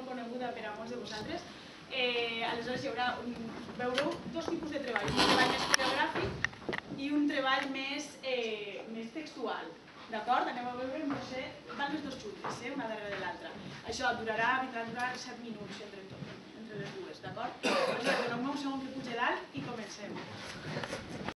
molt coneguda per a molts de vosaltres, eh, aleshores hi haurà, un, veureu dos tipus de treball, un treball més coreogràfic i un treball més, eh, més textual. D'acord? Anem a veure, no sé, van les dues xutes, eh, una darrere de l'altra. Això durarà, vindrà a durar 7 minuts entre, tot, entre les dues, d'acord? Aleshores, doneu-me un segon que puja dalt i comencem.